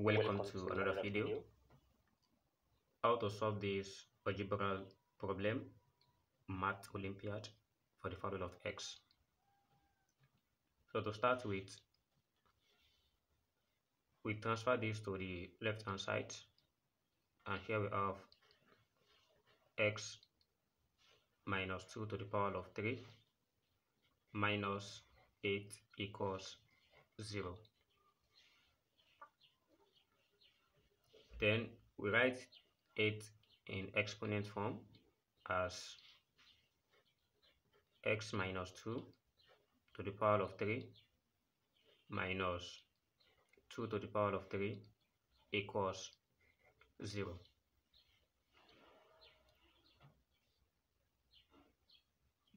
welcome to another video. how to solve this algebra problem math olympiad for the formula of x. So to start with we transfer this to the left hand side and here we have x minus 2 to the power of 3 minus 8 equals 0 Then we write it in exponent form as x minus 2 to the power of 3 minus 2 to the power of 3 equals 0.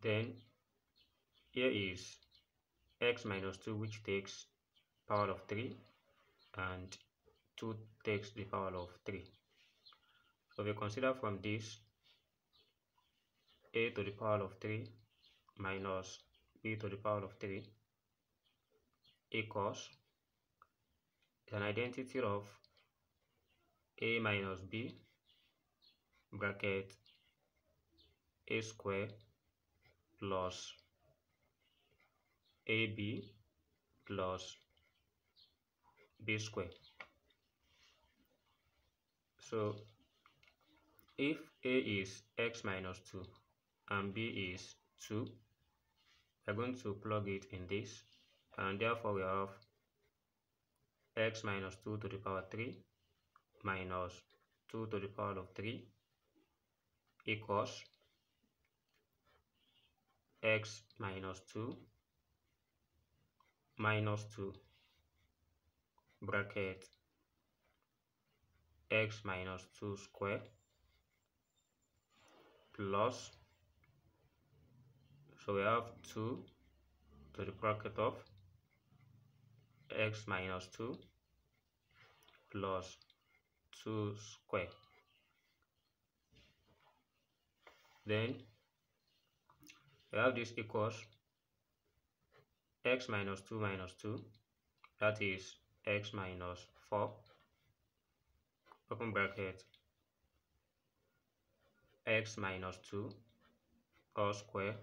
Then here is x minus 2 which takes power of 3 and 2 takes the power of 3. So we consider from this a to the power of 3 minus b to the power of 3 equals an identity of a minus b bracket a square plus ab plus b square so if A is x minus 2 and B is 2, we're going to plug it in this and therefore we have x minus 2 to the power 3 minus 2 to the power of 3 equals x minus 2 minus 2 bracket x minus 2 square plus so we have 2 to the bracket of x minus 2 plus 2 square then we have this equals x minus 2 minus 2 that is x minus 4 open bracket. X minus 2 all square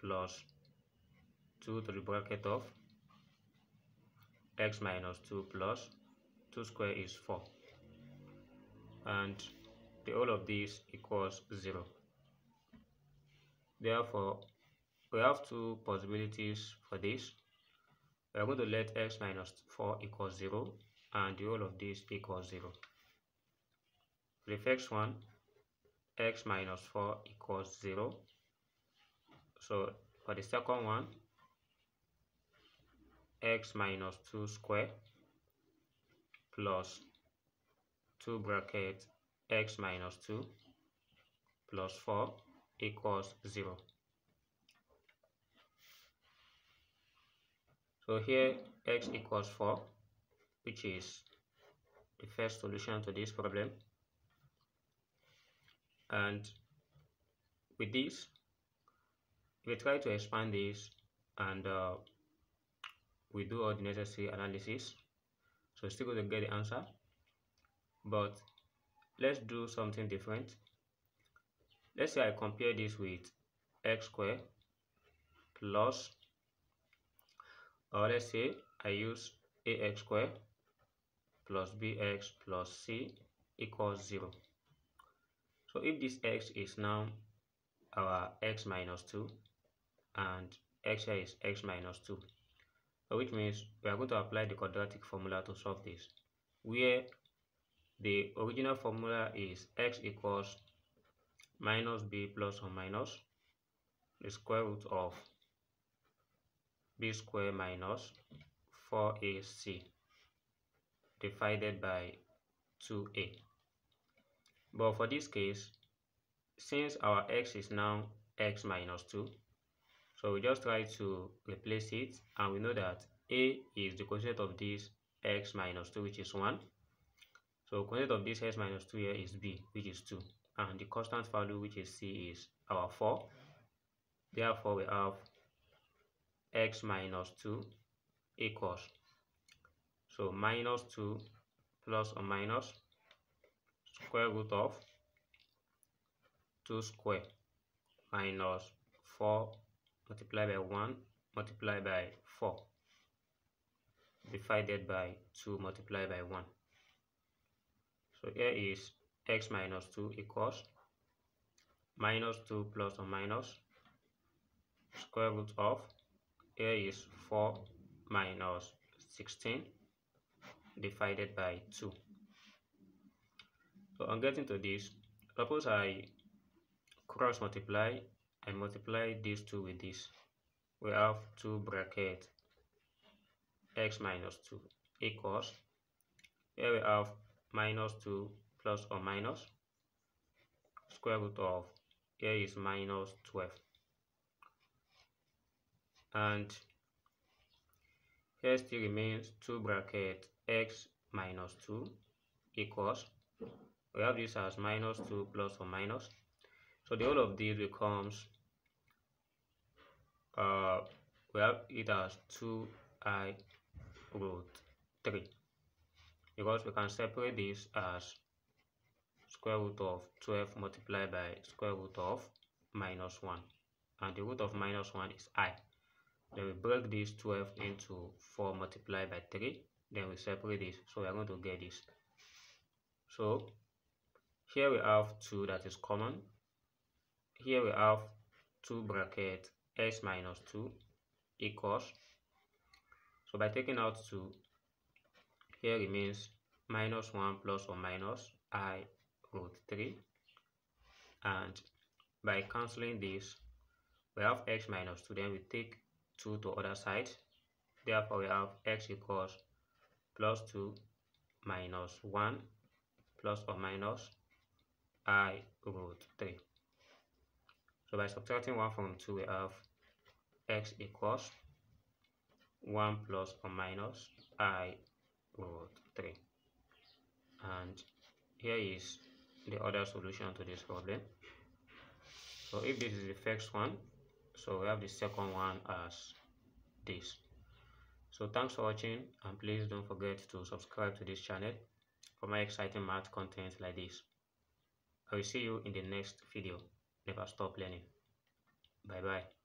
plus 2 to the bracket of x minus 2 plus 2 square is 4 and the of this equals 0 therefore we have two possibilities for this. We are going to let x minus 4 equal 0 and the whole of this equals 0. The first one, x minus 4 equals 0. So for the second one, x minus 2 square plus 2 bracket x minus 2 plus 4 equals 0. So here x equals 4 which is the first solution to this problem. And with this we try to expand this and uh, we do all the necessary analysis. So still going to get the answer but let's do something different. Let's say I compare this with x squared plus or let's say I use ax squared plus bx plus c equals 0. So if this x is now our x minus 2 and x here is x minus 2, which means we are going to apply the quadratic formula to solve this, where the original formula is x equals minus b plus or minus the square root of b square minus 4ac divided by 2a. But for this case, since our x is now x minus 2, so we just try to replace it and we know that a is the coefficient of this x minus 2 which is 1. So coefficient of this x minus 2 here is b which is 2 and the constant value which is c is our 4. Therefore we have x minus 2 equals So minus 2 plus or minus square root of 2 square minus 4 multiplied by 1 multiplied by 4 divided by 2 multiplied by 1. So here is x minus 2 equals minus 2 plus or minus square root of here is 4 minus 16 divided by 2. So on getting to this, suppose I cross multiply, I multiply these two with this. We have 2 bracket x minus 2 equals, here we have minus 2 plus or minus square root of here is minus 12 and here still remains 2 bracket x minus 2 equals we have this as minus 2 plus or minus. So the whole of these becomes uh, we have it as 2i root 3 because we can separate this as square root of 12 multiplied by square root of minus 1 and the root of minus 1 is i. Then we break this 12 into 4 multiplied by 3 then we separate this so we are going to get this. So here we have 2 that is common. Here we have 2 bracket s minus 2 equals so by taking out 2 here remains minus 1 plus or minus i root 3 and by cancelling this we have x minus 2 then we take 2 to other side therefore we have x equals plus 2 minus 1 plus or minus i root 3 so by subtracting 1 from 2 we have x equals 1 plus or minus i root 3 and here is the other solution to this problem. So if this is the first one so we have the second one as this so thanks for watching and please don't forget to subscribe to this channel for more exciting math content like this. I will see you in the next video. Never stop learning. Bye bye